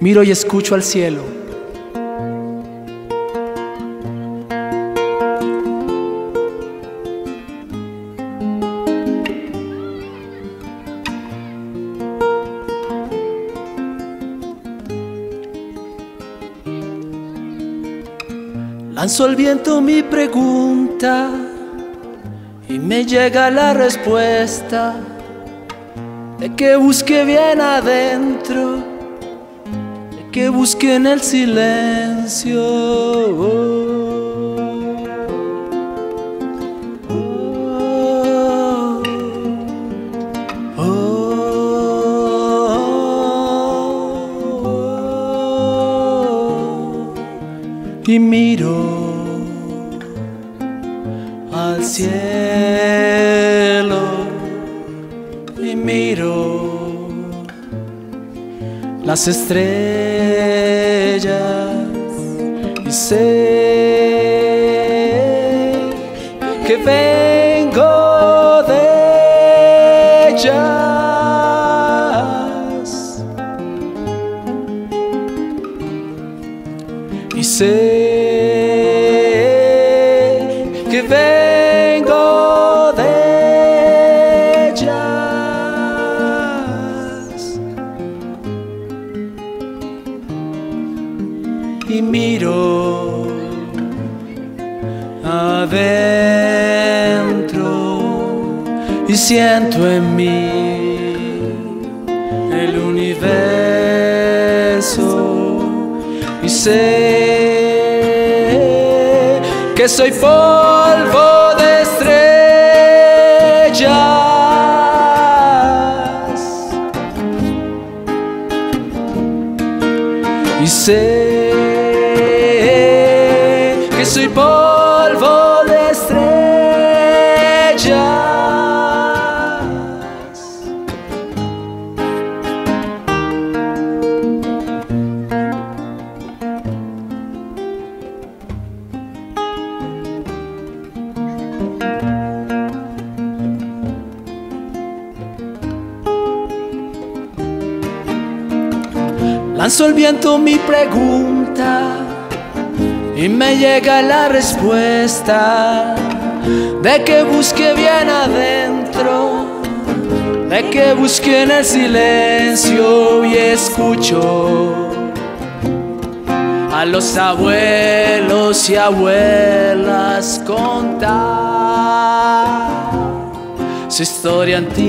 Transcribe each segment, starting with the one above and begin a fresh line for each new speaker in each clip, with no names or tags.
Miro y escucho al cielo. Lanzo al viento mi pregunta y me llega la respuesta de que busque bien adentro, de que busque en el silencio. y miro al cielo y miro las estrellas y sé que vengo siento en mí el universo. Y sé que soy polvo de estrellas. Y sé Lanzo al viento mi pregunta y me llega la respuesta de que busque bien adentro, de que busque en el silencio y escucho a los abuelos y abuelas contar su historia antigua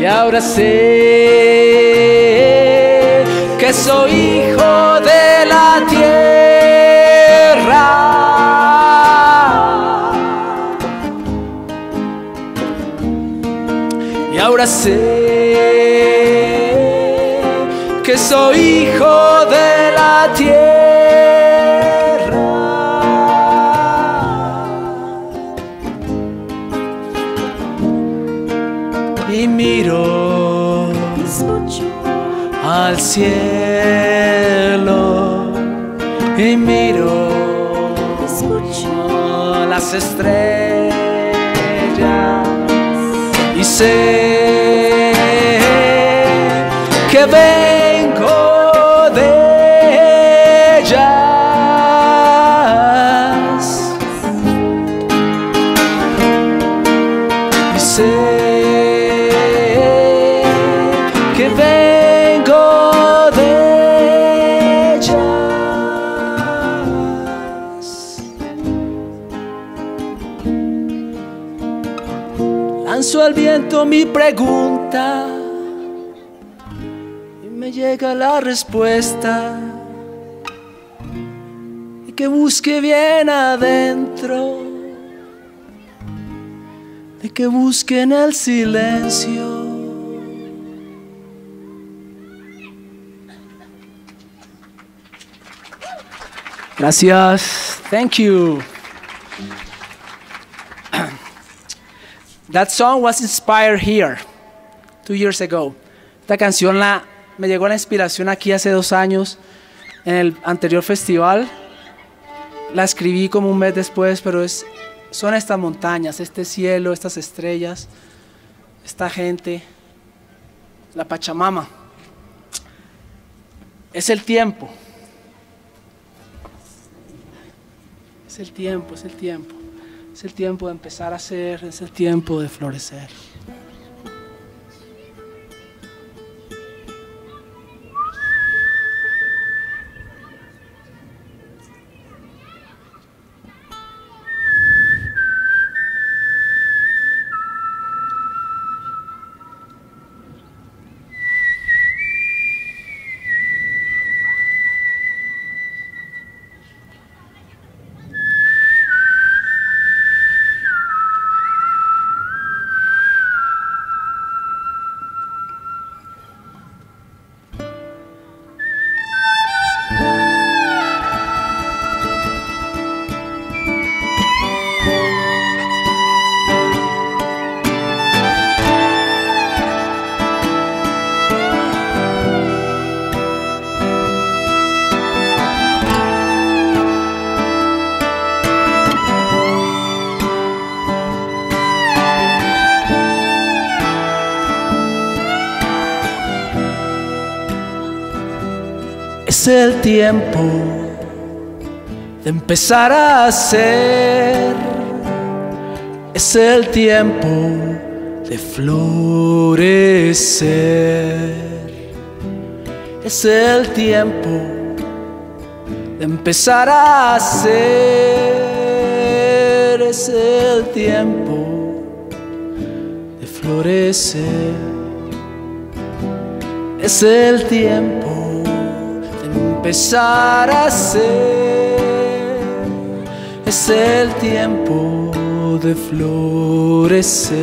y ahora sé que soy hijo de la tierra. Y ahora sé que soy hijo de la tierra. Al cielo y miro las estrellas y sé que vengo mi pregunta y me llega la respuesta y que busque bien adentro de que busque en el silencio. Gracias. Thank you. That song was inspired here two years ago. Esta canción la, me llegó la inspiración aquí hace dos años en el anterior festival. La escribí como un mes después, pero es, son estas montañas, este cielo, estas estrellas, esta gente, la Pachamama. Es el tiempo. Es el tiempo, es el tiempo. Es el tiempo de empezar a ser, es el tiempo de florecer. Es el tiempo de empezar a hacer. Es el tiempo de florecer. Es el tiempo de empezar a hacer. Es el tiempo de florecer. Es el tiempo empezar a ser. Es el tiempo de florecer.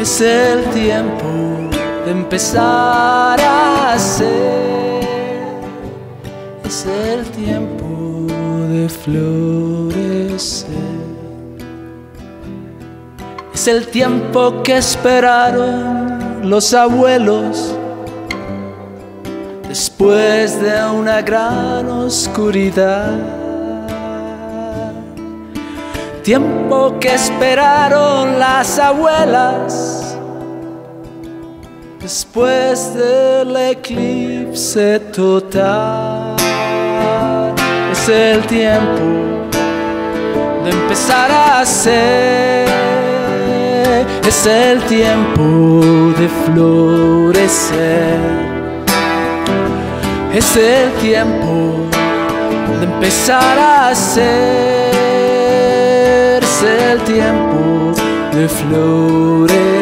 Es el tiempo de empezar a ser. Es el tiempo de florecer. Es el tiempo que esperaron los abuelos después de una gran oscuridad. Tiempo que esperaron las abuelas después del eclipse total. Es el tiempo de empezar a hacer. Es el tiempo de florecer es el tiempo de empezar a hacer, es el tiempo de florecer,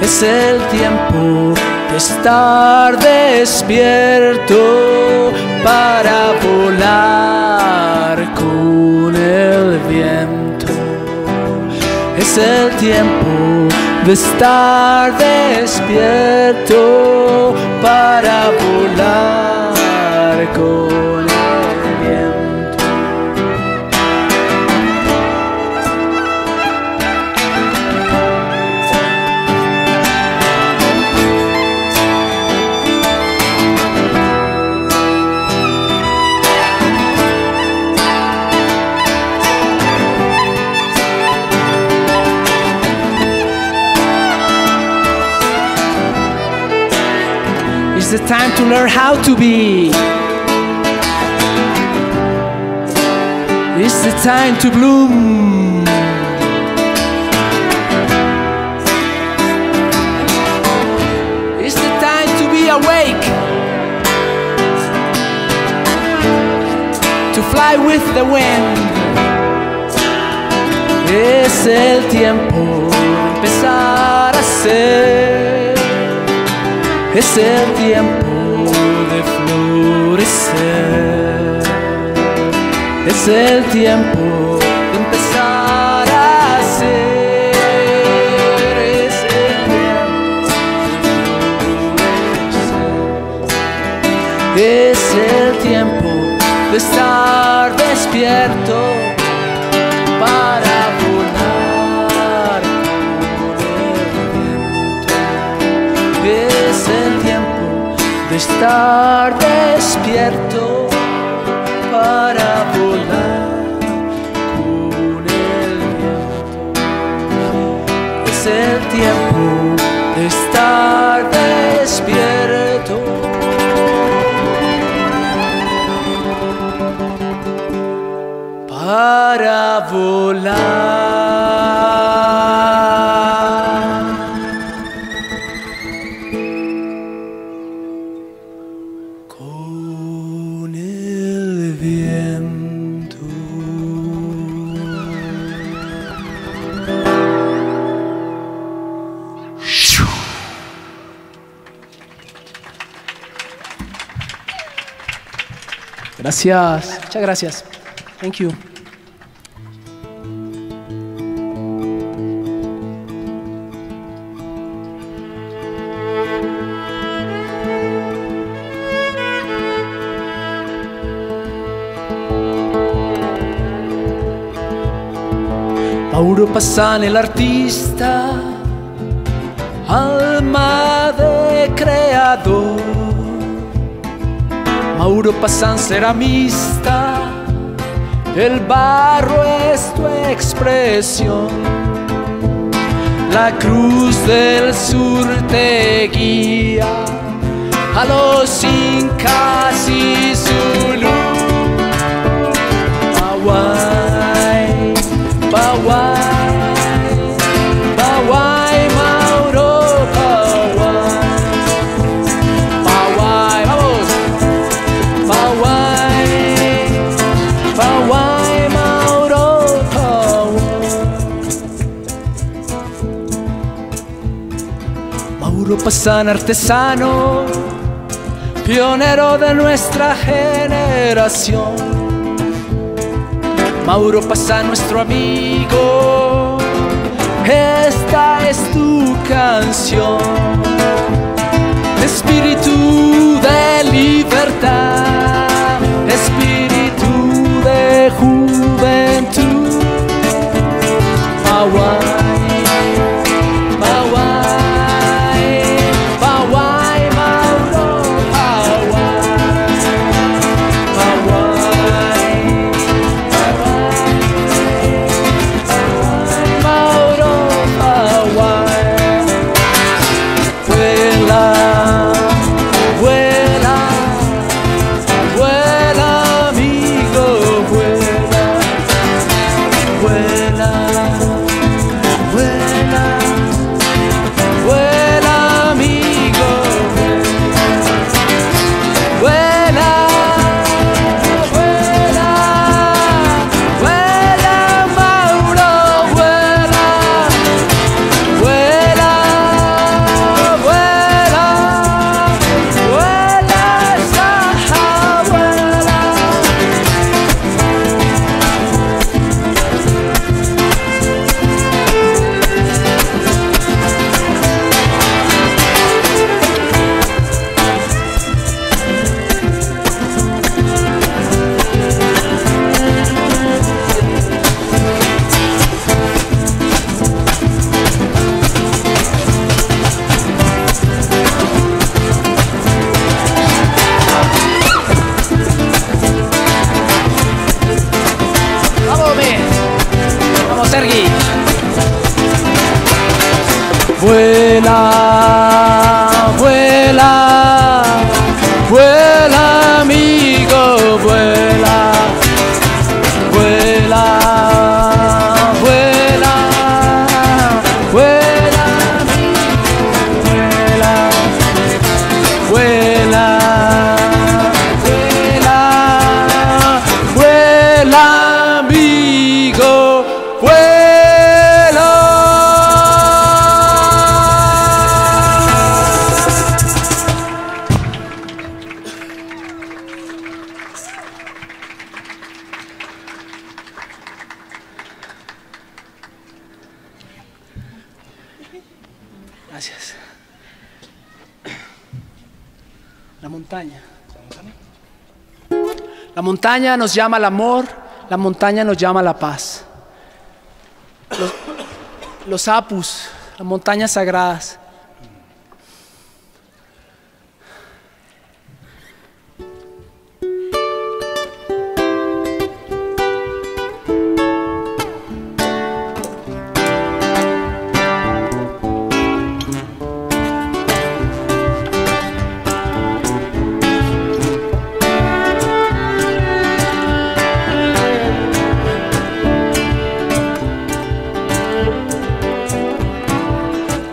es el tiempo de estar despierto para volar con el viento, es el tiempo de estar despierto para volar learn how to be. It's the time to bloom. It's the time to be awake. To fly with the wind. Es el tiempo de empezar a ser. Es el tiempo de florecer. Es el tiempo estar despierto para volar con el viento. Es el tiempo de estar despierto. Para volar. Gracias, muchas gracias. Thank you. Mauro Pasan, el artista, alma de creador. Mauro Pasan, ceramista, el barro es tu expresión. La cruz del sur te guía a los incas Pasan, artesano, pionero de nuestra generación. Mauro Pasan, nuestro amigo, esta es tu canción. Espíritu de libertad, espíritu de juventud. Sergi. Gracias. La montaña. La montaña nos llama al amor, la montaña nos llama a la paz. Los, los apus, las montañas sagradas.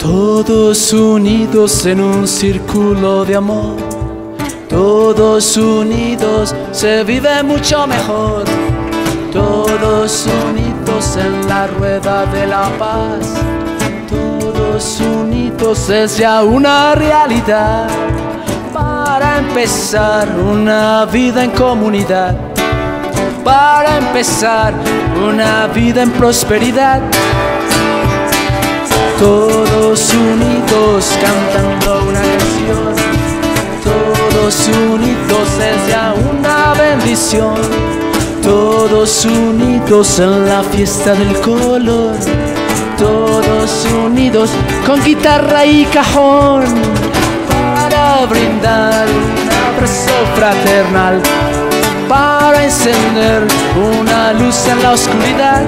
Todos unidos en un círculo de amor. Todos unidos se vive mucho mejor. Todos unidos en la rueda de la paz. Todos unidos es ya una realidad. Para empezar una vida en comunidad. Para empezar una vida en prosperidad todos unidos cantando una canción, todos unidos es ya una bendición, todos unidos en la fiesta del color, todos unidos con guitarra y cajón, para brindar un abrazo fraternal, para encender una luz en la oscuridad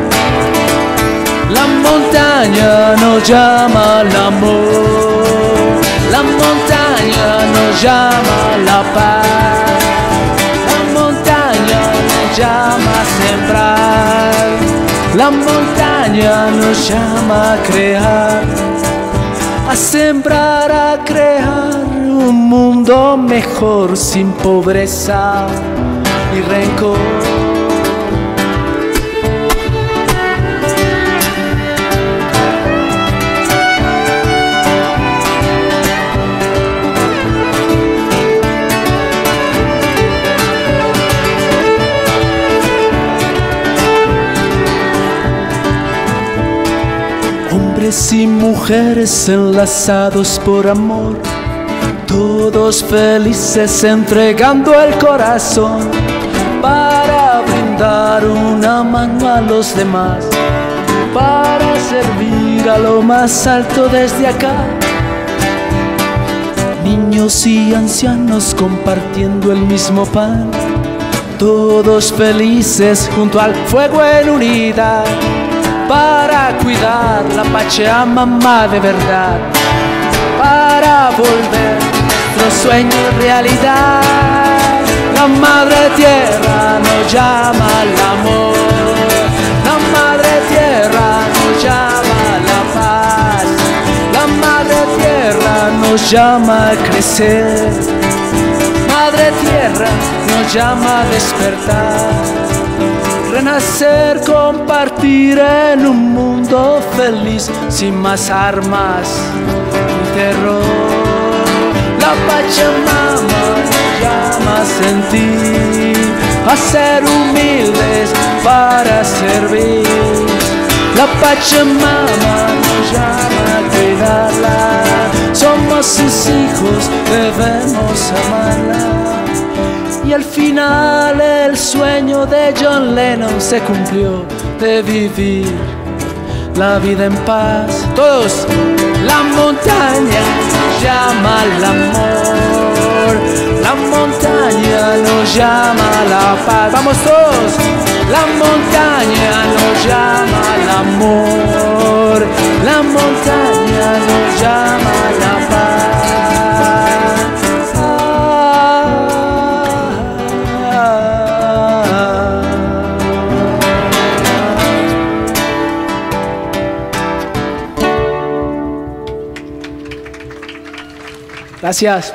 la montaña nos llama al amor, la montaña nos llama la paz, la montaña nos llama a sembrar, la montaña nos llama a crear, a sembrar, a crear un mundo mejor sin pobreza y rencor. Y mujeres enlazados por amor, todos felices entregando el corazón para brindar una mano a los demás, para servir a lo más alto desde acá. Niños y ancianos compartiendo el mismo pan, todos felices junto al fuego en unidad para cuidar la Pachamama de verdad, para volver nuestros sueños realidad. La Madre Tierra nos llama al amor, la Madre Tierra nos llama a la paz, la Madre Tierra nos llama a crecer, Madre Tierra nos llama a despertar renacer, compartir en un mundo feliz, sin más armas ni terror. La Pachamama llama a sentir, a ser humildes para servir. La Pachamama nos llama a cuidarla, somos sus hijos, debemos amarla. Al final el sueño de John Lennon se cumplió de vivir la vida en paz. Todos, la montaña llama al amor, la montaña nos llama a la paz. Vamos todos, la montaña nos llama al amor, la montaña nos llama a la. Gracias.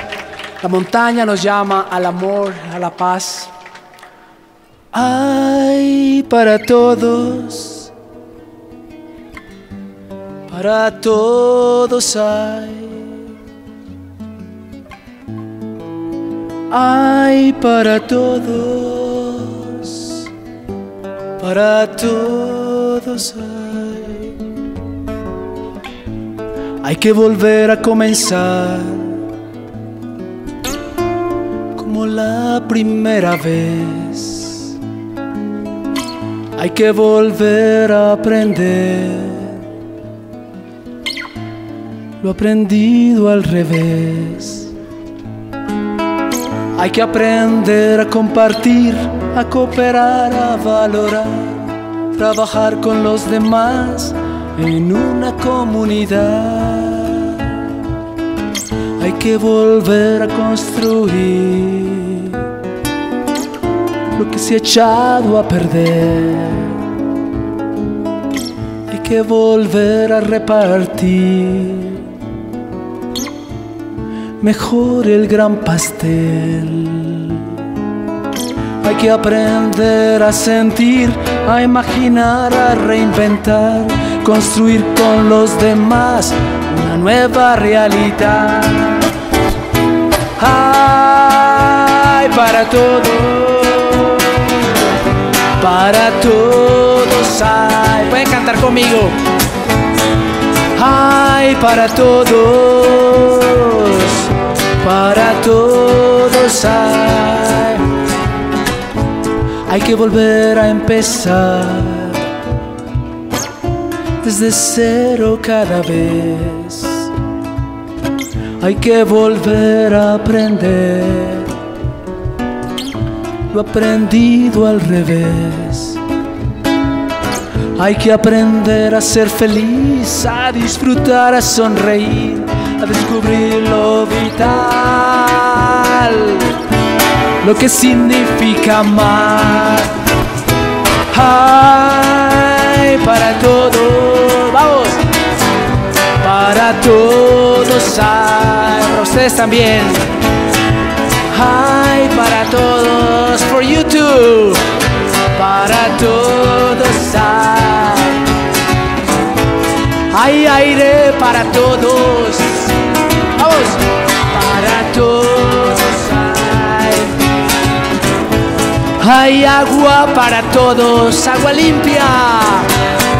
La montaña nos llama al amor, a la paz. Hay para todos, para todos hay. Hay para todos, para todos hay. Hay que volver a comenzar la primera vez. Hay que volver a aprender lo aprendido al revés. Hay que aprender a compartir, a cooperar, a valorar, trabajar con los demás en una comunidad. Hay que volver a construir lo que se ha echado a perder. Hay que volver a repartir mejor el gran pastel. Hay que aprender a sentir, a imaginar, a reinventar, construir con los demás una nueva realidad. Hay para todos, para todos hay. Pueden cantar conmigo. Hay para todos, para todos hay. Hay que volver a empezar desde cero cada vez. Hay que volver a aprender lo aprendido al revés. Hay que aprender a ser feliz, a disfrutar, a sonreír, a descubrir lo vital, lo que significa amar. Hay para todo, vamos, para todos hay, para ustedes también. Hay para todos, for you too para todos hay. Hay aire para todos. Vamos, para todos hay. Hay agua para todos, agua limpia.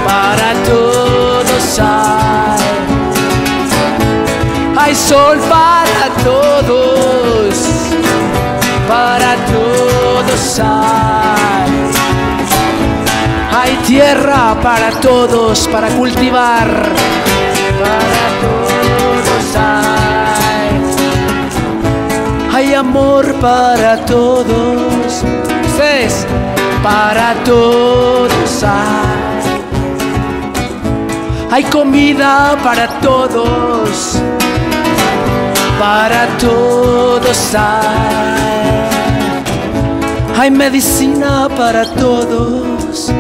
Para todos hay. Hay sol para todos. Para todos hay. Hay tierra para todos, para cultivar. Para todos hay. Hay amor para todos. Ustedes, para todos hay. Hay comida para todos. Para todos hay. Hay medicina para todos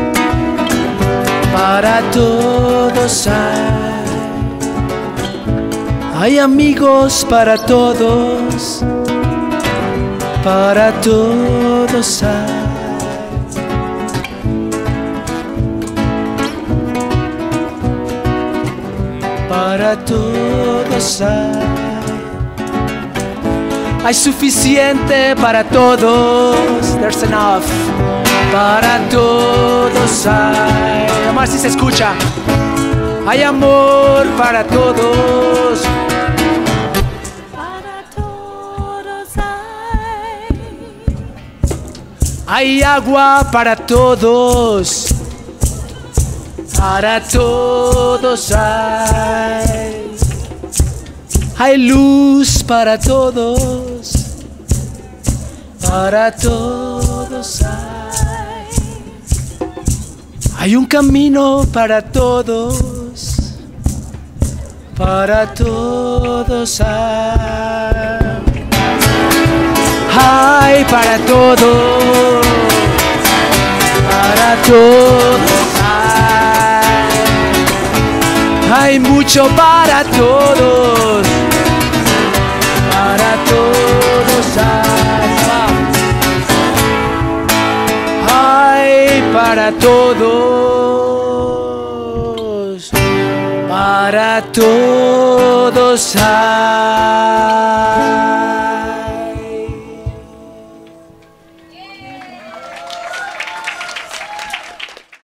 para todos hay. Hay amigos para todos, para todos hay. Para todos hay. Hay suficiente para todos. There's enough para todos hay. Amar si se escucha. Hay amor para todos.
Para todos hay.
Hay agua para todos. Para todos hay. Hay luz para todos. Para todos hay. Un camino para todos. Para todos hay. Hay para todos. Para todos hay. Hay mucho para todos. Para todos. Hay para todos, para todos hay.